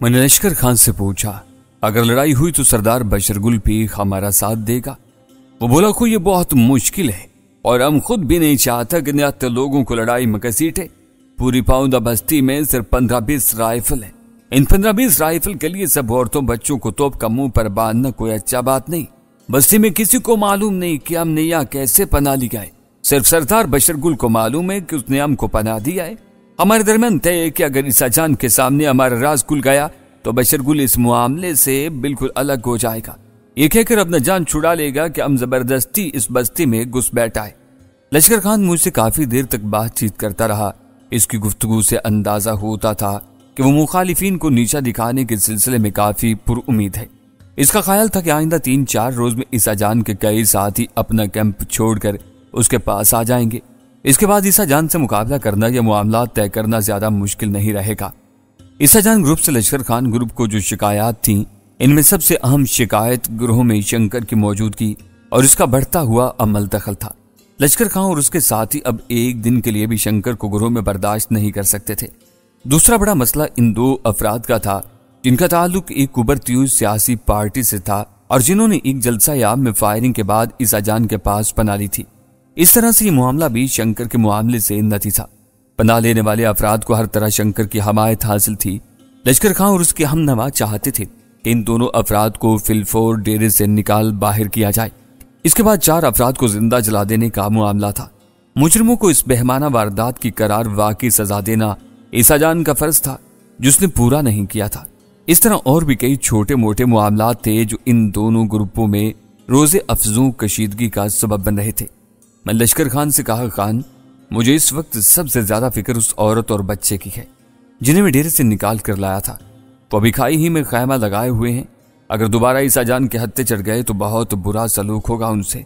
मैंने लश्कर खान से पूछा, अगर लड़ाई हुई तो सरदार बशरगुल भी हमारा साथ देगा? वो बोला को ये बहुत मुश्किल है, और हम खुद भी नहीं चाहता कि नियत लोगों को लड़ाई में घसीटे। पूरी पाउंदा बस्ती में सिर्फ़ पंद्रह बीस राइफल है। इन पंद्रह बीस राइफल के लिए सब औरतों बच्चों को तोप का मुँह पर बांधना कोई अच्छा बात नहीं। बस्ती में किसी को मालूम नहीं कि हमने यहाँ कैसे पना लिया है सिर्फ़ सरदार बशरगुल को मालूम है कि उसने हमको पना दिया है। हमारे दरमियान तय कि अगर इस अचान के सामने हमारा राज खुल गया तो बशरगुल इस मामले से बिल्कुल अलग हो जाएगा। ये कहकर अपना जान छुड़ा लेगा कि हम ज़बरदस्ती इस बस्ती में घुस बैठा है लश्कर खान मुझसे काफ़ी देर तक बातचीत करता रहा। इसकी गुफ्तगु से अंदाज़ा होता था कि वो मुखालिफिन को नीचा दिखाने के सिलसिले में काफ़ी पुरुद है। इसका ख्याल था कि आइंदा तीन चार रोज में ईसा जान के कई साथी अपना कैंप छोड़कर उसके पास आ जाएँगे। इसके बाद ईसा जान से मुकाबला करना या मामला तय करना ज़्यादा मुश्किल नहीं रहेगा। ईसा जान ग्रुप से लश्कर खान ग्रुप को जो शिकायत थी, इनमें सबसे अहम शिकायत ग्रोह में शंकर की मौजूदगी और उसका बढ़ता हुआ अमल दखल था। लश्कर खां और उसके साथी अब एक दिन के लिए भी शंकर को ग्रोह में बर्दाश्त नहीं कर सकते थे। दूसरा बड़ा मसला इन दो अफराद का था, जिनका ताल्लुक एक उबरती सियासी पार्टी से था और जिन्होंने एक जलसा याब में फायरिंग के बाद ईसाजान के पास पना ली थी। इस तरह से ये मामला भी शंकर के मामले से नती था पना लेने वाले अफराद को हर तरह शंकर की हमायत हासिल थी। लश्कर खां और उसके हमनवा चाहते थे कि इन दोनों अफराद को फिलफोर डेरे से निकाल बाहर किया जाए। इसके बाद चार अफराद को ज़िंदा जला देने का मामला था। मुजरमों को इस बेहमाना वारदात की करार वाकई सजा देना ईसाजान का फ़र्ज़ था, जिसने पूरा नहीं किया था। इस तरह और भी कई छोटे मोटे मामला थे जो इन दोनों ग्रुपों में रोज़े अफजू कशीदगी का सबब बन रहे थे। मैं लश्कर खान से कहा, खान, मुझे इस वक्त सबसे ज़्यादा फ़िक्र उस औरत और बच्चे की है, जिन्हें मैं डेरे से निकाल कर लाया था। वो अभी खाई ही में खैमा लगाए हुए हैं। अगर दोबारा ईसा जान के हत्ते चढ़ गए तो बहुत बुरा सलूक होगा उनसे।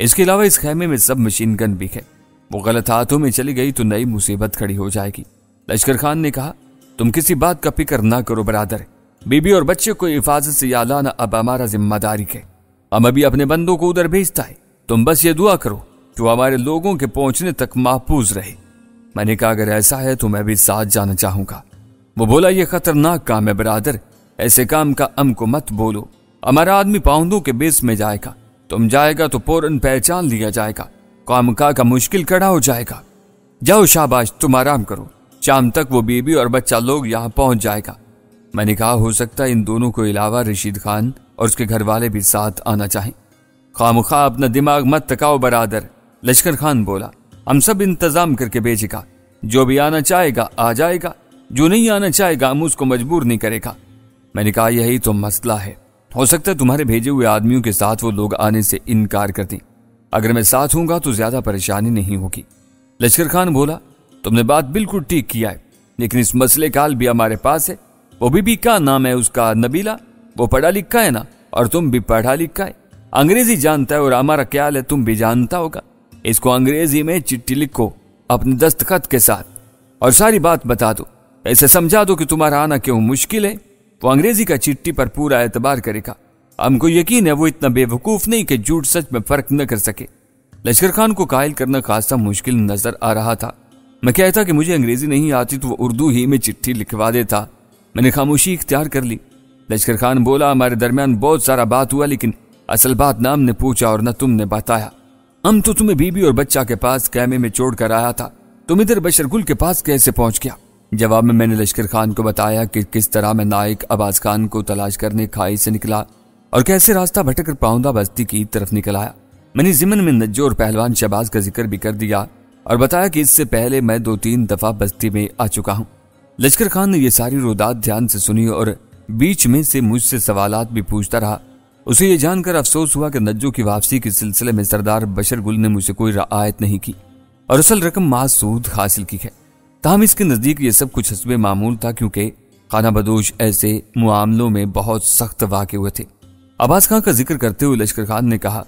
इसके अलावा इस खैमे में सब मशीन गन भी है। वो गलत हाथों में चली गई तो नई मुसीबत खड़ी हो जाएगी। लश्कर खान ने कहा, तुम किसी बात का फ़िक्र ना करो, बरादर। बीबी और बच्चे को हिफाजत से या लाना अब हमारा ज़िम्मेदारी है। हम अभी अपने बंदों को उधर भेजता है। तुम बस ये दुआ करो वो हमारे लोगों के पहुँचने तक महफूज रहे। मैंने कहा अगर ऐसा है तो मैं भी साथ जाना चाहूँगा। वो बोला ये खतरनाक काम है बरादर। ऐसे काम का अम को मत बोलो। हमारा आदमी पाउंडों के बेस में जाएगा। तुम जाएगा तो पोरन पहचान लिया जाएगा। काम का, का मुश्किल खड़ा हो जाएगा। जाओ शाबाश तुम आराम करो। शाम तक वो बीबी और बच्चा लोग यहाँ पहुँच जाएगा। मैंने कहा हो सकता है इन दोनों को अलावा रशीद खान और उसके घर वाले भी साथ आना चाहें। खाम खा अपना दिमाग मत तकाओ बरादर। लश्कर खान बोला, हम सब इंतज़ाम करके भेजेगा। जो भी आना चाहेगा, आ जाएगा। जो नहीं आना चाहेगा, हम उसको मजबूर नहीं करेगा। मैंने कहा, यही तो मसला है। हो सकता है तुम्हारे भेजे हुए आदमियों के साथ वो लोग आने से इनकार कर दें। अगर मैं साथ हूँगा तो ज़्यादा परेशानी नहीं होगी। लश्कर खान बोला, तुमने बात बिल्कुल ठीक किया है, लेकिन इस मसले का हल भी हमारे पास है। वो बीबी का नाम है उसका नबीला। वो पढ़ा लिखा है ना, और तुम भी पढ़ा लिखा है। अंग्रेज़ी जानता है और हमारा ख्याल है, तुम भी जानता होगा। इसको अंग्रेज़ी में चिट्ठी लिखो, अपने दस्तखत के साथ। और सारी बात बता दो। ऐसे समझा दो कि तुम्हारा आना क्यों मुश्किल है? वो अंग्रेज़ी का चिट्ठी पर पूरा एतबार करेगा। हमको यकीन है वो इतना बेवकूफ़ नहीं कि झूठ सच में फ़र्क न कर सके। लश्कर खान को कायल करना खासा मुश्किल नज़र आ रहा था। मैं कहता कि मुझे अंग्रेज़ी नहीं आती तो वो उर्दू ही में चिट्ठी लिखवा देता। मैंने खामोशी इख्तियार कर ली। लश्कर खान बोला, हमारे दरमियान बहुत सारा बात हुआ, लेकिन असल बात नाम ने पूछा और न तुमने बताया। हम तो तुम्हें बीबी और बच्चा के पास कैमे में छोड़ कर आया था। तुम इधर बशरगुल के पास कैसे पहुँच गया? जवाब में मैंने लश्कर खान को बताया कि किस तरह मैं नायक अब्बास खान को तलाश करने खाई से निकला और कैसे रास्ता भटक कर पाउंदा बस्ती की तरफ़ निकल आया। मैंने जिमन में नज्जो और पहलवान शहबाज का ज़िक्र भी कर दिया और बताया कि इससे पहले मैं दो तीन दफ़ा बस्ती में आ चुका हूँ। लश्कर खान ने यह सारी रोदात ध्यान से सुनी और बीच में से मुझसे सवालात भी पूछता रहा उसे ये जानकर अफसोस हुआ कि नज्जो की वापसी के सिलसिले में सरदार बशर गुल ने मुझे कोई रायत नहीं की और असल रकम मासूद हासिल की है। ताहम इसके नज़दीक ये सब कुछ हसबे मामूल था क्योंकि खाना बदोश ऐसे मामलों में बहुत सख्त वाक़ हुए थे। अब्बास खान का ज़िक्र करते हुए लश्कर खान ने कहा,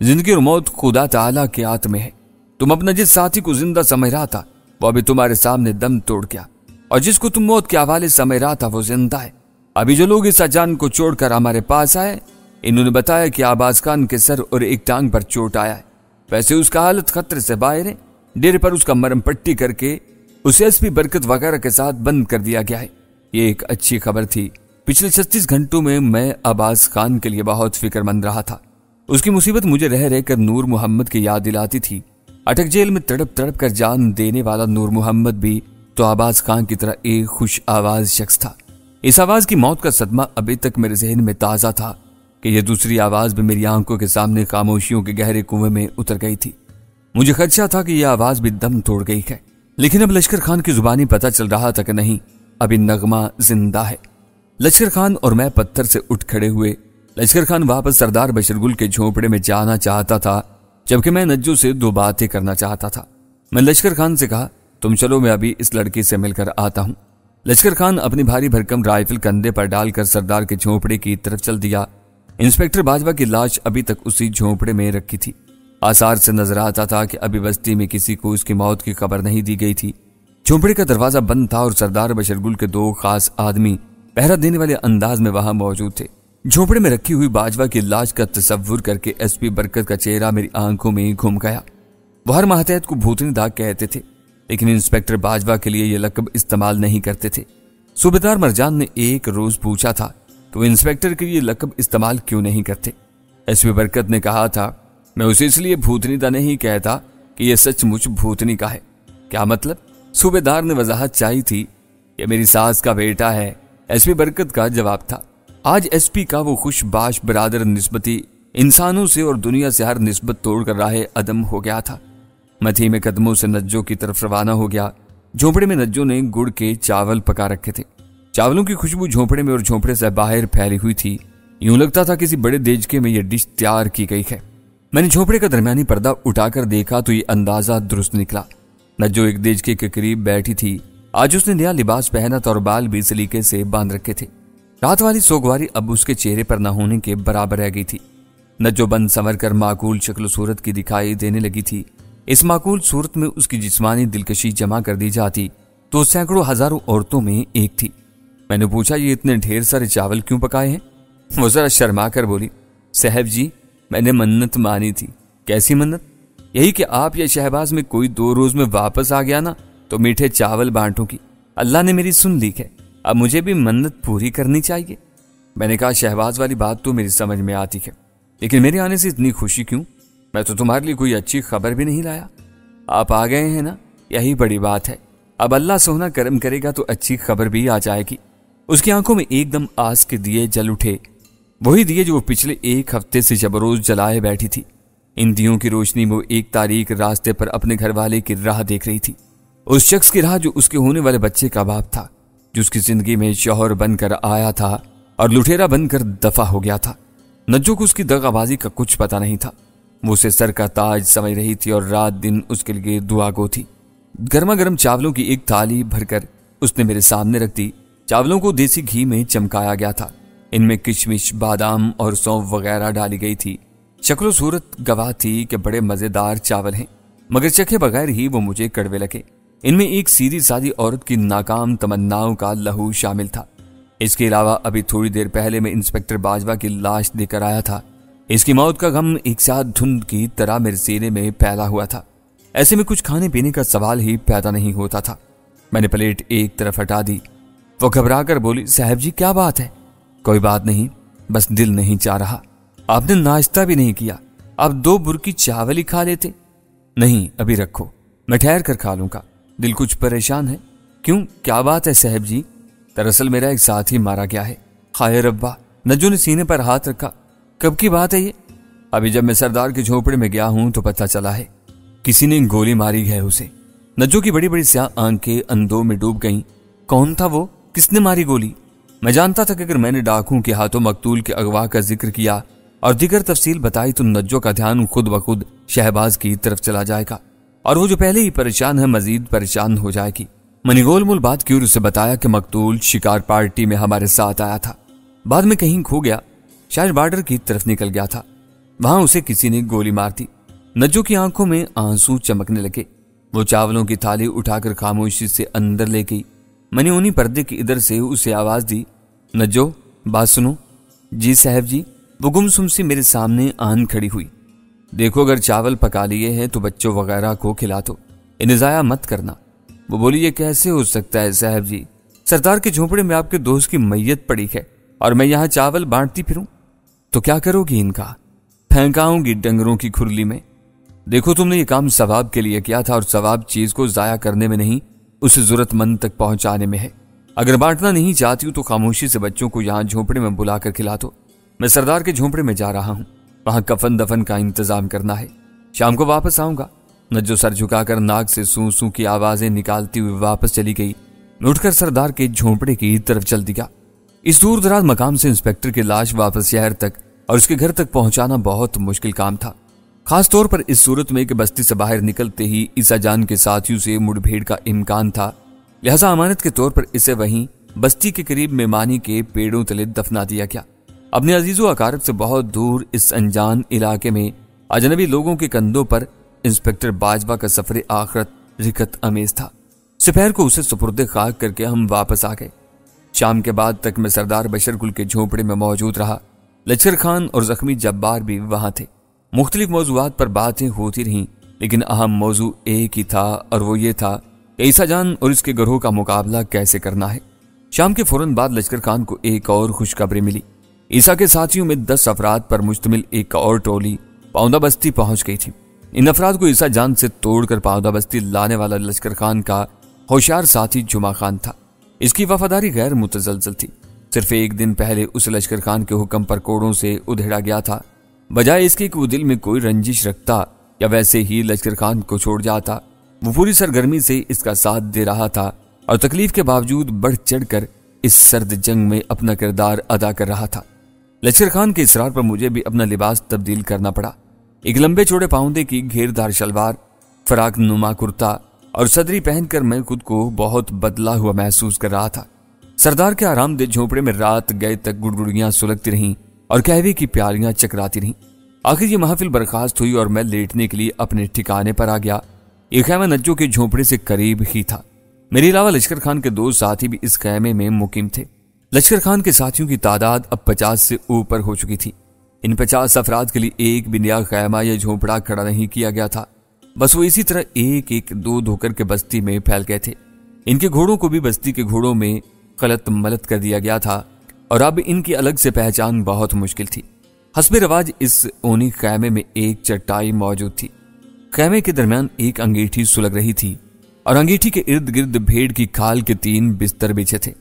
ज़िंदगी और मौत खुदा ताला के हाथ में है। तुम अपना जिस साथी को ज़िंदा समझ रहा था, वो अभी तुम्हारे सामने दम तोड़ गया और जिसको तुम मौत के हवाले समझ रहा था, वो ज़िंदा है। अभी जो लोग इस अजान को छोड़कर हमारे पास आए इन्होंने बताया कि आबाज खान के सर और एक टांग पर चोट आया है। वैसे उसका हालत खतरे से बाहर है। डेरे पर उसका मरम पट्टी करके उसे एसपी बरकत वगैरह के साथ बंद कर दिया गया है। ये एक अच्छी खबर थी। पिछले छत्तीस घंटों में मैं अब्बास खान के लिए बहुत फिक्रमंद रहा था। उसकी मुसीबत मुझे रह रहकर नूर मोहम्मद की याद दिलाती थी। अटक जेल में तड़प तड़प कर जान देने वाला नूर मोहम्मद भी तो आबाज खान की तरह एक खुश आवाज़ शख्स था। इस आवाज़ की मौत का सदमा अभी तक मेरे जहन में ताज़ा था। कि यह दूसरी आवाज़ भी मेरी आँखों के सामने खामोशियों के गहरे कुएँ में उतर गई थी। मुझे खदशा था कि यह आवाज़ भी दम तोड़ गई है। लेकिन अब लश्कर खान की जुबानी पता चल रहा था कि नहीं, अभी नगमा ज़िंदा है। लश्कर खान और मैं पत्थर से उठ खड़े हुए। लश्कर खान वापस सरदार बशरगुल के झोपड़े में जाना चाहता था, जबकि मैं नज्जू से दो बातें करना चाहता था। मैं लश्कर खान से कहा, तुम चलो, मैं अभी इस लड़की से मिलकर आता हूँ। लश्कर खान अपनी भारी भरकम राइफल कंधे पर डालकर सरदार के झोपड़े की तरफ़ चल दिया। इंस्पेक्टर बाजवा की लाश अभी तक उसी झोंपड़े में रखी थी। आसार से नज़र आता था कि अभी बस्ती में किसी को उसकी मौत की खबर नहीं दी गई थी। झोपड़े का दरवाज़ा बंद था और सरदार बशरगुल के दो खास आदमी पहरा देने वाले अंदाज में वहाँ मौजूद थे। झोपड़े में रखी हुई बाजवा की लाश का तस्वुर करके एसपी बरकत का चेहरा मेरी आँखों में घूम गया। वो हर माहतहत को भूतनी दाग कहते थे, लेकिन इंस्पेक्टर बाजवा के लिए यह लकब इस्तेमाल नहीं करते थे। सूबेदार मरजान ने एक रोज पूछा था तो इंस्पेक्टर के लिए लकब इस्तेमाल क्यों नहीं करते? एसपी बरकत ने कहा था, मैं उसे इसलिए भूतनी का नहीं कहता कि यह सचमुच भूतनी का है। क्या मतलब? सूबेदार ने वजाहत चाही थी कि मेरी सास का बेटा है। एसपी बरकत का जवाब था, आज एसपी का वो खुश बाश बरादर निस्बती इंसानों से और दुनिया से हर निस्बत तोड़कर राह अदम हो गया था। मथी में कदमों से नज्जों की तरफ़ रवाना हो गया। झोंपड़े में नज्जों ने गुड़ के चावल पका रखे थे। चावलों की खुशबू झोंपड़े में और झोंपड़े से बाहर फैली हुई थी। यूँ लगता था किसी बड़े देजके में यह डिश तैयार की गई है। मैंने झोंपड़े का दरमियानी पर्दा उठाकर देखा तो ये अंदाज़ा दुरुस्त निकला। नज्जो एक देजके के करीब बैठी थी, आज उसने नया लिबास पहना था और बाल भी सलीके से बाँध रखे थे। रात वाली सोगवारी अब उसके चेहरे पर न होने के बराबर रह गई थी। नज्जो बंद संवर कर माकूल शक्ल सूरत की दिखाई देने लगी थी। इस माकूल सूरत में उसकी जिस्मानी दिलकशी जमा कर दी जाती तो सैकड़ों हज़ारों औरतों में एक थी। मैंने पूछा, ये इतने ढेर सारे चावल क्यों पकाए हैं? वो जरा शर्मा कर बोली, साहब जी, मैंने मन्नत मानी थी। कैसी मन्नत? यही कि आप या शहबाज में कोई दो रोज में वापस आ गया ना तो मीठे चावल बांटू की। अल्लाह ने मेरी सुन ली है अब मुझे भी मन्नत पूरी करनी चाहिए। मैंने कहा, शहबाज वाली बात तो मेरी समझ में आती है लेकिन मेरे आने से इतनी खुशी क्यों? मैं तो तुम्हारे लिए कोई अच्छी खबर भी नहीं लाया। आप आ गए हैं ना, यही बड़ी बात है। अब अल्लाह सोना कर्म करेगा तो अच्छी खबर भी आ जाएगी। उसकी आँखों में एकदम आस के दिए जल उठे। वही दिए जो वो पिछले एक हफ़्ते से जबरोज जलाए बैठी थी। इन दियों की रोशनी में वो एक तारीख रास्ते पर अपने घर वाले की राह देख रही थी। उस शख्स की राह जो उसके होने वाले बच्चे का बाप था, जो उसकी ज़िंदगी में शौहर बनकर आया था और लुटेरा बनकर दफ़ा हो गया था। नज्जो को उसकी दगाबाजी का कुछ पता नहीं था। वो उसे सर का ताज समझ रही थी और रात दिन उसके लिए दुआ गो थी। गर्मा गर्म चावलों की एक थाली भरकर उसने मेरे सामने रख दी चावलों को देसी घी में चमकाया गया था। इनमें किशमिश, बादाम और सौंफ वगैरह डाली गई थी। शक्लो सूरत गवाह थी कि बड़े मज़ेदार चावल हैं, मगर चखे बगैर ही वो मुझे कड़वे लगे। इनमें एक सीधी सादी औरत की नाकाम तमन्नाओं का लहू शामिल था। इसके अलावा अभी थोड़ी देर पहले मैं इंस्पेक्टर बाजवा की लाश देकर आया था। इसकी मौत का गम एक साथ धुंध की तरह मेरे सीने में फैला हुआ था। ऐसे में कुछ खाने पीने का सवाल ही पैदा नहीं होता था। मैंने प्लेट एक तरफ़ हटा दी वो घबरा कर बोली, साहब जी, क्या बात है? कोई बात नहीं, बस दिल नहीं चाह रहा। आपने नाश्ता भी नहीं किया। आप दो बुरकी चावल ही खा लेते। नहीं, अभी रखो, मैं ठहर कर खा लूँगा। दिल कुछ परेशान है। क्यों? क्या बात है, साहब जी? दरअसल मेरा एक साथी मारा गया है। खायर रब्बा नजू ने सीने पर हाथ रखा। कब की बात है ये? अभी जब मैं सरदार के झोपड़े में गया हूँ तो पता चला है। किसी ने गोली मारी है उसे। नज्जो की बड़ी बड़ी स्याह आँखें अंधों में डूब गईं। कौन था वो? किसने मारी गोली? मैं जानता था कि अगर मैंने डाकू के हाथों मकतूल के अगवा का ज़िक्र किया और दिगर तफसील बताई तो नज्जो का ध्यान खुद ब खुद शहबाज की तरफ़ चला जाएगा और वो जो पहले ही परेशान है, मजीद परेशान हो जाएगी। मैंने गोल मूल बात की उसे बताया कि मकतूल शिकार पार्टी में हमारे साथ आया था। बाद में कहीं खो गया, शायद बॉर्डर की तरफ़ निकल गया था। वहाँ उसे किसी ने गोली मार दी। नज्जो की आँखों में आँसू चमकने लगे। वो चावलों की थाली उठाकर खामोशी से अंदर ले गई। मैंने उन्हीं पर्दे की इधर से उसे आवाज़ दी नज्जो बात सुनो। जी साहब जी वो गुमसुम सी मेरे सामने आन खड़ी हुई। देखो, अगर चावल पका लिए हैं तो बच्चों वगैरह को खिला दो इन्हें जाया मत करना। वो बोली ये कैसे हो सकता है साहब जी? सरदार के झोपड़े में आपके दोस्त की मैयत पड़ी है और मैं यहाँ चावल बांटती फिरूं। तो क्या करोगी इनका? फेंकाऊँगी डंगरों की खुरली में। देखो, तुमने ये काम सवाब के लिए किया था और सवाब चीज़ को जाया करने में नहीं उसे जरूरतमंद तक पहुँचाने में है। अगर बांटना नहीं चाहती हूँ तो खामोशी से बच्चों को यहाँ झोंपड़े में बुलाकर खिला दो। मैं सरदार के झोंपड़े में जा रहा हूँ। वहाँ कफन दफन का इंतज़ाम करना है। शाम को वापस आऊँगा। नज्जो सर झुकाकर नाक से सू सू की आवाज़ें निकालती हुई वापस चली गई। उठकर सरदार के झोंपड़े की तरफ़ चल दिया। इस दूर दराज मकाम से इंस्पेक्टर की लाश वापस शहर तक और उसके घर तक पहुंचाना बहुत मुश्किल काम था। खास तौर पर इस सूरत में कि बस्ती से बाहर निकलते ही ईसा जान के साथियों से मुठभेड़ का इम्कान था। लिहाजा अमानत के तौर पर इसे वहीं बस्ती के करीब मेमानी के पेड़ों तले दफना दिया गया। अपने अजीजो अकारब से बहुत दूर इस अनजान इलाके में अजनबी लोगों के कंधों पर इंस्पेक्टर बाजवा का सफ़र आखरत रिकत अमेज था। दोपहर को उसे सुपुर्द खाक करके हम वापस आ गए। शाम के बाद तक मैं सरदार बशर गुल के झोपड़े में मौजूद रहा। लचकर खान और जख्मी जब्बार भी वहाँ थे। मुख्तलिफ़ मौजूद पर बातें होती रहीं, लेकिन अहम मौजू एक ही था और वो ये था ईसा जान और इसके ग्रोह का मुकाबला कैसे करना है। शाम के फ़ौरन बाद लश्कर खान को एक और खुशखबरी मिली। ईसा के साथियों में दस अफराद पर मुश्तमिल एक और टोली पौधा बस्ती पहुँच गई थी। इन अफराद को ईसा जान से तोड़कर पौधा बस्ती लाने वाला लश्कर खान का होशियार साथी जुमा खान था। इसकी वफादारी गैर मुतजलजल थी। सिर्फ़ एक दिन पहले उस लश्कर खान के हुक्म पर कोड़ों से उधेड़ा गया था। बजाय इसके कि वो दिल में कोई रंजिश रखता या वैसे ही लश्कर खान को छोड़ जाता। वो पूरी सरगर्मी से इसका साथ दे रहा था और तकलीफ़ के बावजूद बढ़ चढ़कर इस सर्द जंग में अपना किरदार अदा कर रहा था। लश्कर खान के इसरार पर मुझे भी अपना लिबास तब्दील करना पड़ा। एक लंबे चौड़े पाउंदे की घेरदार शलवार फराक नुमा कुर्ता और सदरी पहनकर मैं खुद को बहुत बदला हुआ महसूस कर रहा था। सरदार के आरामदेह झोपड़े में रात गए तक गुड़गुड़ियाँ सुलगती रहीं और कहवे की प्यालियाँ चकराती रहीं। आखिर ये महफिल बर्खास्त हुई और मैं लेटने के लिए अपने ठिकाने पर आ गया। ये खैमा नज्जो के झोंपड़े से करीब ही था। मेरे अलावा लश्कर खान के दो साथी भी इस खैमे में मुकिम थे। लश्कर खान के साथियों की तादाद अब पचास से ऊपर हो चुकी थी। इन पचास अफराद के लिए एक भी नया खैमा या झोपड़ा खड़ा नहीं किया गया था। बस वो इसी तरह एक एक दो धोकर के बस्ती में फैल गए थे। इनके घोड़ों को भी बस्ती के घोड़ों में गलत मलत कर दिया गया था। और अब इनकी अलग से पहचान बहुत मुश्किल थी। हसब रवाज इस ओनी खैमे में एक चट्टाई मौजूद थी। खैमे के दरमियान एक अंगीठी सुलग रही थी और अंगीठी के इर्द गिर्द भेड़ की खाल के तीन बिस्तर बिछे थे।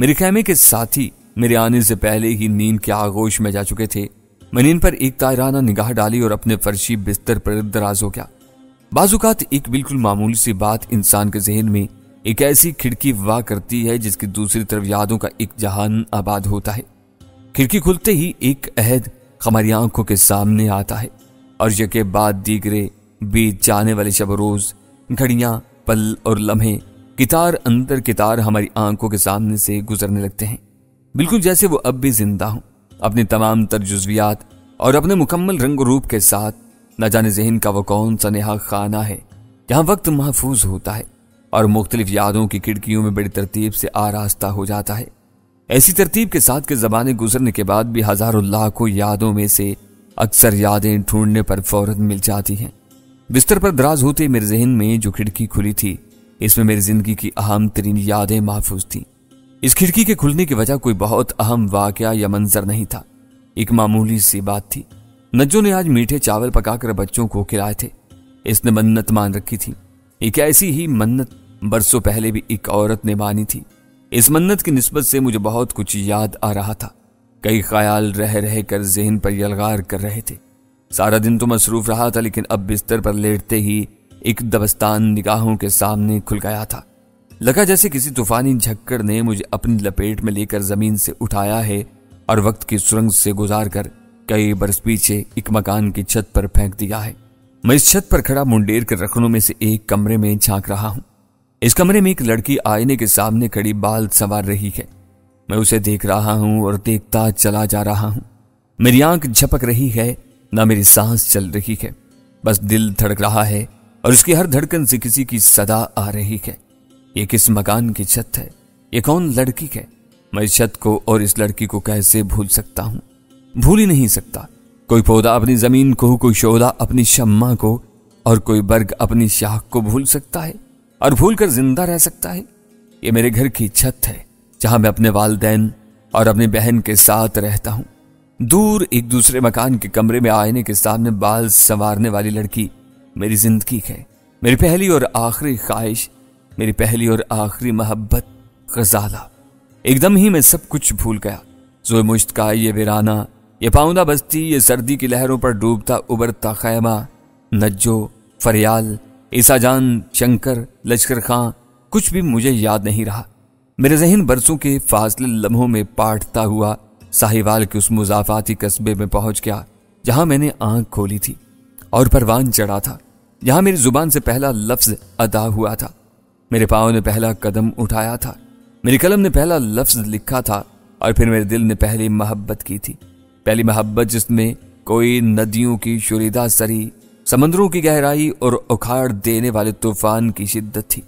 मेरे खैमे के साथी मेरे आने से पहले ही नींद के आगोश में जा चुके थे। मैं नींद पर एक तायराना निगाह डाली और अपने फर्शी बिस्तर पर दराज हो गया। बाजुकात एक बिल्कुल मामूली सी बात इंसान के जहन में एक ऐसी खिड़की वाह करती है जिसकी दूसरी तरफ़ यादों का एक जहान आबाद होता है। खिड़की खुलते ही एक अहद हमारी आँखों के सामने आता है और यके बाद दीगरे बीत जाने वाले शब रोज, घड़ियाँ, पल और लम्हे कितार अंतर कितार हमारी आँखों के सामने से गुजरने लगते हैं। बिल्कुल जैसे वो अब भी ज़िंदा हूँ, अपने तमाम तरजुजियात और अपने मुकम्मल रंग रूप के साथ, न जाने जहन का वो कौन सा नेहा खाना है, जहाँ वक्त महफूज होता है। और मुख्तलिफ़ यादों की खिड़कियों में बड़ी तरतीब से आरास्ता हो जाता है। ऐसी तरतीब के साथ के जमाने गुजरने के बाद भी हज़ारों लाखों यादों में से अक्सर यादें ढूँढने पर फ़ौरन मिल जाती हैं। बिस्तर पर दराज होते मेरे जहन में जो खिड़की खुली थी, इसमें मेरी ज़िंदगी की अहम तरीन यादें महफूज थी। इस खिड़की के खुलने की वजह कोई बहुत अहम वाक़ या मंजर नहीं था। एक मामूली सी बात थी। नज्जो ने आज मीठे चावल पकाकर बच्चों को खिलाए थे। इसने मन्नत मान रखी थी। एक ऐसी ही मन्नत बरसों पहले भी एक औरत ने मानी थी। इस मन्नत की नस्बत से मुझे बहुत कुछ याद आ रहा था। कई ख्याल रह रह कर जहन पर यलगार कर रहे थे। सारा दिन तो मसरूफ रहा था, लेकिन अब बिस्तर पर लेटते ही एक दबस्तान निगाहों के सामने खुल गया था। लगा जैसे किसी तूफानी झक्कर ने मुझे अपनी लपेट में लेकर ज़मीन से उठाया है और वक्त की सुरंग से गुजार कर कई बरस पीछे एक मकान की छत पर फेंक दिया है। मैं इस छत पर खड़ा मुंडेर के रखनों में से एक कमरे में झाँक रहा हूँ। इस कमरे में एक लड़की आईने के सामने खड़ी बाल संवार रही है। मैं उसे देख रहा हूँ और देखता चला जा रहा हूँ। मेरी आँख झपक रही है, ना मेरी सांस चल रही है। बस दिल धड़क रहा है और उसकी हर धड़कन से किसी की सदा आ रही है। ये किस मकान की छत है? ये कौन लड़की है? मैं इस छत को और इस लड़की को कैसे भूल सकता हूँ? भूल ही नहीं सकता। कोई पौधा अपनी ज़मीन को, कोई शोधा अपनी शम्मा को और कोई बर्ग अपनी शाख को भूल सकता है। और भूल कर ज़िंदा रह सकता है? ये मेरे घर की छत है, जहाँ मैं अपने वालदेन और अपनी बहन के साथ रहता हूँ। दूर एक दूसरे मकान के कमरे में आईने के सामने बाल संवारने वाली लड़की मेरी ज़िंदगी है। मेरी पहली और आखिरी ख्वाहिश, मेरी पहली और आखिरी मोहब्बत, गजाला। एकदम ही मैं सब कुछ भूल गया। जो मुश्तका ये वीराना, ये पाउंदा बस्ती, ये सर्दी की लहरों पर डूबता उबरता खैमा, नज्जो, फरियाल ईसा जान, शंकर, लश्कर खां, कुछ भी मुझे याद नहीं रहा। मेरे जहन बरसों के फासले लम्हों में पाटता हुआ साहिवाल के उस मुजाफाती कस्बे में पहुँच गया, जहाँ मैंने आँख खोली थी और परवान चढ़ा था, जहाँ मेरी ज़ुबान से पहला लफ्ज अदा हुआ था। मेरे पाँव ने पहला कदम उठाया था, मेरी कलम ने पहला लफ्ज लिखा था और फिर मेरे दिल ने पहली मोहब्बत की थी। पहली मोहब्बत जिसमें कोई नदियों की शुरीदा सरी समंदरों की गहराई और उखाड़ देने वाले तूफ़ान की शिद्दत थी।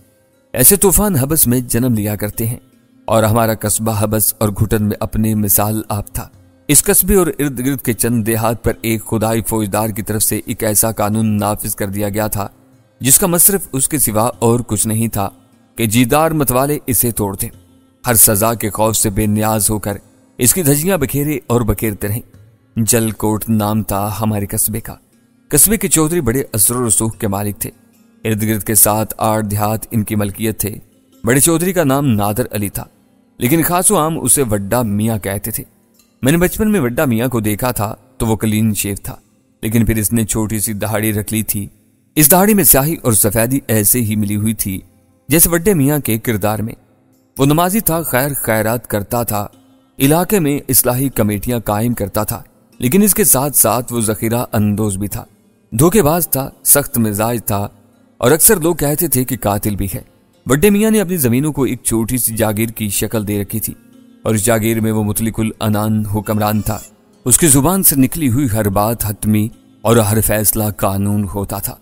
ऐसे तूफ़ान हबस में जन्म लिया करते हैं, और हमारा कस्बा हबस और घुटन में अपने मिसाल आप था। इस कस्बे और इर्द गिर्द के चंद देहात पर एक खुदाई फौजदार की तरफ़ से एक ऐसा कानून नाफिज कर दिया गया था, जिसका मसरफ उसके सिवा और कुछ नहीं था कि जीदार मतवाले इसे तोड़ दें हर सजा के खौफ से बेनियाज होकर इसकी धजियाँ बखेरे और बखेरते रहे। जलकोट नाम था हमारे कस्बे का। कस्बे के चौधरी बड़े असर रसूख के मालिक थे। इर्द गिर्द के साथ आठ देहात इनकी मलकियत थे। बड़े चौधरी का नाम नादर अली था, लेकिन खासो आम उसे वड्डा मियाँ कहते थे। मैंने बचपन में वड्डा मियाँ को देखा था तो वो कलीन शेफ था, लेकिन फिर इसने छोटी सी दहाड़ी रख ली थी। इस दहाड़ी में स्याही और सफेदी ऐसे ही मिली हुई थी, जैसे वड्डे मियाँ के किरदार में। वो नमाजी था, खैर खैरात करता था, इलाके में इस्लाही कमेटियाँ कायम करता था, लेकिन इसके साथ साथ वो जखीरा अंदोज भी था। धोखेबाज था, सख्त मिजाज था और अक्सर लोग कहते थे कि कातिल भी है। बड्डे मियाँ ने अपनी जमीनों को एक छोटी सी जागीर की शक्ल दे रखी थी और इस जागीर में वो मुतलिकुल अनान हुक्मरान था। उसकी ज़ुबान से निकली हुई हर बात हतमी और हर फैसला कानून होता था।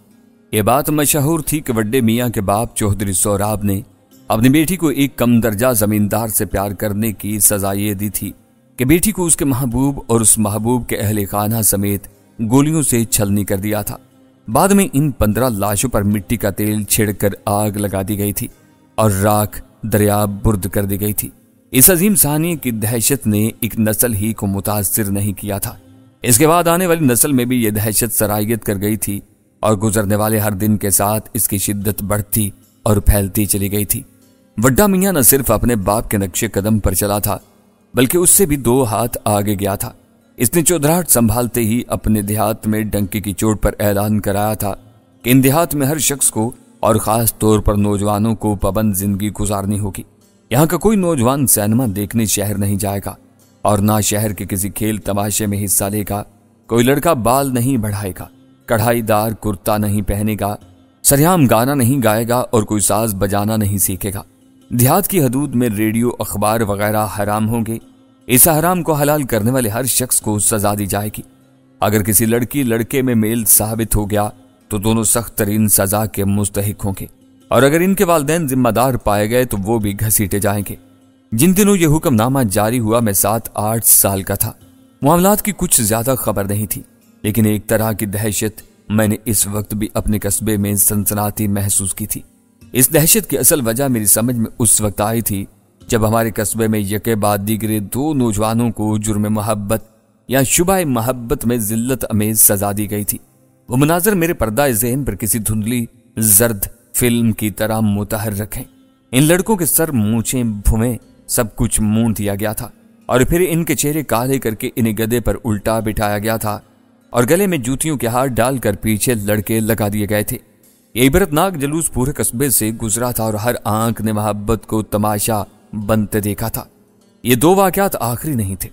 ये बात मशहूर थी कि बड्डे मियाँ के बाप चौधरी सौराब ने अपनी बेटी को एक कम दर्जा जमींदार से प्यार करने की सजा ये दी थी कि बेटी को उसके महबूब और उस महबूब के अहल खाना समेत गोलियों से छलनी कर दिया था। बाद में इन पंद्रह लाशों पर मिट्टी का तेल छिड़कर आग लगा दी गई थी और राख दरिया बुर्द कर दी गई थी। इस अजीम सानी की दहशत ने एक नस्ल ही को मुतासर नहीं किया था। इसके बाद आने वाली नस्ल में भी यह दहशत सरायत कर गई थी और गुजरने वाले हर दिन के साथ इसकी शिद्दत बढ़ती और फैलती चली गई थी। वड्डा मियाँ न सिर्फ़ अपने बाप के नक्शे कदम पर चला था, बल्कि उससे भी दो हाथ आगे गया था। इसने चौधराहट संभालते ही अपने देहात में डंके की चोट पर ऐलान कराया था कि इन देहात में हर शख्स को और खास तौर पर नौजवानों को पाबंद ज़िंदगी गुजारनी होगी। यहाँ का कोई नौजवान सिनेमा देखने शहर नहीं जाएगा और ना शहर के किसी खेल तमाशे में हिस्सा लेगा, कोई लड़का बाल नहीं बढ़ाएगा, कढ़ाईदार कुर्ता नहीं पहनेगा सरयाम गाना नहीं गाएगा और कोई साज बजाना नहीं सीखेगा। देहात की हदूद में रेडियो, अखबार वगैरह हराम होंगे इस हराम को हलाल करने वाले हर शख्स को सजा दी जाएगी। अगर किसी लड़की लड़के में मेल साबित हो गया तो दोनों सख्त तरीन सजा के मुस्तक होंगे। और अगर इनके वालदेन जिम्मेदार पाए गए तो वो भी घसीटे जाएँगे। जिन दिनों ये हुक्मनामा जारी हुआ, मैं सात आठ साल का था। मामलात की कुछ ज़्यादा खबर नहीं थी, लेकिन एक तरह की दहशत मैंने इस वक्त भी अपने कस्बे में सनसनाती महसूस की थी। इस दहशत की असल वजह मेरी समझ में उस वक्त आई थी जब हमारे कस्बे में यके बाद दिगरे दो नौजवानों को जुर्म मोहब्बत या शुबा मोहब्बत में जिल्लत अमेज सजा दी गई थी। वो मुनाजर मेरे पर्दा जहन पर किसी धुंधली, जर्द फ़िल्म की तरह मुतहर रखे। इन लड़कों के सर मूछे भुमे सब कुछ मूंद दिया गया था और फिर इनके चेहरे काले करके इन्हें गदे पर उल्टा बिठाया गया था और गले में जूतियों के हार डालकर पीछे लड़के लगा दिए गए थे। ये इबरतनाक जलूस पूरे कस्बे से गुजरा था और हर आँख ने मोहब्बत को तमाशा बनते देखा था। ये दो वाकयात आखिरी नहीं थे।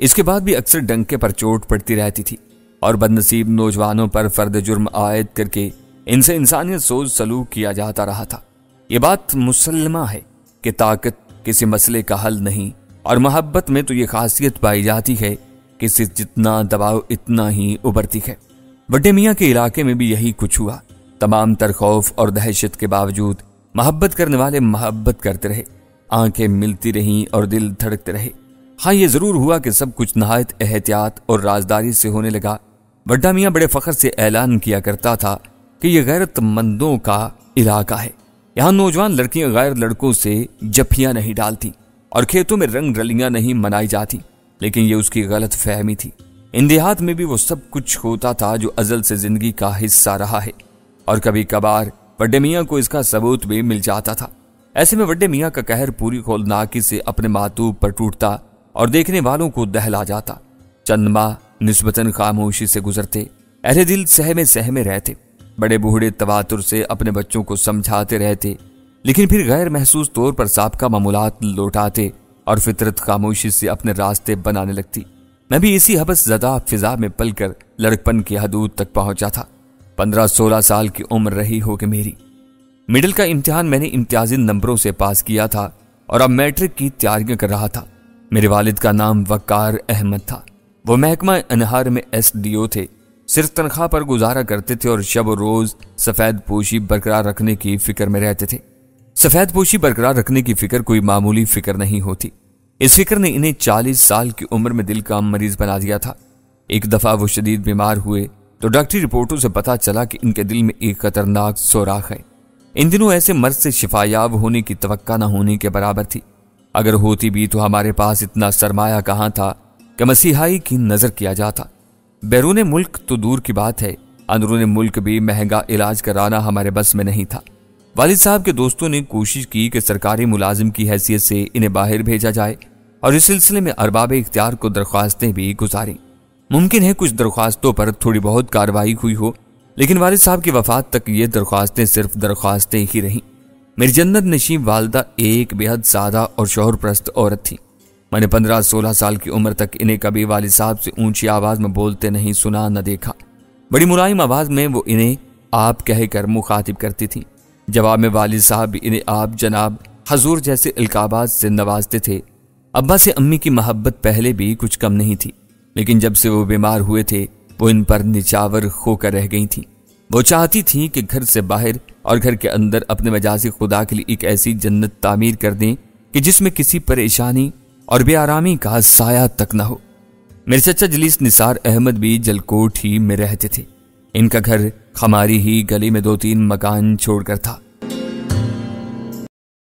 इसके बाद भी अक्सर डंके पर चोट पड़ती रहती थी और बदनसीब नौजवानों पर फर्द जुर्म, आयद करके इनसे इंसानियत सोच सलूक किया जाता रहा था। ये बात मुसलमा है कि ताकत किसी मसले का हल नहीं और मोहब्बत में तो ये खासियत पाई जाती है कि सिर्फ़ जितना दबाव इतना ही उबरती है। बड्डे मियाँ के इलाके में भी यही कुछ हुआ। तमाम तर खौफ और दहशत के बावजूद मोहब्बत करने वाले मोहब्बत करते रहे। आँखें मिलती रहीं और दिल धड़कते रहे। हाँ ये ज़रूर हुआ कि सब कुछ नहायत एहतियात और राजदारी से होने लगा। बड्डा मियाँ बड़े फख्र से ऐलान किया करता था कि यह गैरतमंदों का इलाका है। यहाँ नौजवान लड़कियाँ गैर लड़कों से जफियाँ नहीं डालती और खेतों में रंग रलियाँ नहीं मनाई जाती, लेकिन ये उसकी गलत फहमी थी। इन देहात में भी वो सब कुछ होता था जो अजल से ज़िंदगी का हिस्सा रहा है और कभी कभार वड्डे मियाँ को इसका सबूत भी मिल जाता था। ऐसे में वड्डे मियाँ का कहर पूरी खोलनाकी से अपने मातूब पर टूटता और देखने वालों को दहला जाता। चंद माह निस्बतन खामोशी से गुजरते, अहले दिल सहमे सहमे रहते, बड़े बूढ़े तवातुर से अपने बच्चों को समझाते रहते, लेकिन फिर गैर महसूस तौर पर सबका मामूलात लौटाते और फितरत खामोशी से अपने रास्ते बनाने लगती। मैं भी इसी हबस जदा फिजा में पलकर लड़कपन की हदूद तक पहुँचा था। पंद्रह सोलह साल की उम्र रही होगी मेरी। मिडिल का इम्तिहान मैंने इम्तियाजी नंबरों से पास किया था और अब मैट्रिक की तैयारियाँ कर रहा था। मेरे वालिद का नाम वकार अहमद था। वो महकमा अनहार में एस डी ओ थे। सिर्फ़ तनख्वाह पर गुजारा करते थे और शब रोज सफ़ेद पोशी बरकरार रखने की फ़िक्र में रहते थे। सफ़ेद पोशी बरकरार रखने की फ़िक्र कोई मामूली फ़िक्र नहीं होती। इस फ़िक्र ने इन्हें चालीस साल की उम्र में दिल का मरीज़ बना दिया था। एक दफ़ा वो शदीद बीमार हुए तो डॉक्टरी रिपोर्टों से पता चला कि इनके दिल में एक खतरनाक सोराख है। इन दिनों ऐसे मर्ज से शिफायाब होने की तवक्का न होने के बराबर थी। अगर होती भी तो हमारे पास इतना सरमाया कहाँ था कि मसीहाई की नज़र किया जाता। बैरून मुल्क तो दूर की बात है। अंदरून मुल्क भी महँगा इलाज कराना हमारे बस में नहीं था। वालिद साहब के दोस्तों ने कोशिश की कि सरकारी मुलाजिम की हैसियत से इन्हें बाहर भेजा जाए और इस सिलसिले में अरबाब इख्तियार को दरख्वास्तें भी गुजारी। मुमकिन है कुछ दरख्वास्तों पर थोड़ी बहुत कार्रवाई हुई हो लेकिन वालिद साहब की वफात तक ये दरख्वास्तें सिर्फ़ दरख्वास्तें ही रहीं। मेरी जन्नत नशीब वालदा एक बेहद सादा और शोहर प्रस्त औरत थी। मैंने पंद्रह सोलह साल की उम्र तक इन्हें कभी वालिद साहब से ऊँची आवाज़ में बोलते नहीं, सुना न देखा। बड़ी मुलायम आवाज़ में वो इन्हें आप कहकर मुखातिब करती थी। जवाब में वालिद साहब इन्हें आप जनाब हजूर जैसे अलकाबाज से नवाजते थे। अब्बा से अम्मी की मोहब्बत पहले भी कुछ कम नहीं थी, लेकिन जब से वो बीमार हुए थे वो इन पर निचावर होकर रह गई थी। वो चाहती थी कि घर से बाहर और घर के अंदर अपने मजाजी खुदा के लिए एक ऐसी जन्नत तामीर कर दें कि जिसमें किसी परेशानी और बेआरामी का साया तक न हो। मेरे चचा जलीस निसार अहमद भी जलकोट ही में रहते थे। इनका घर हमारी ही गली में दो तीन मकान छोड़कर था।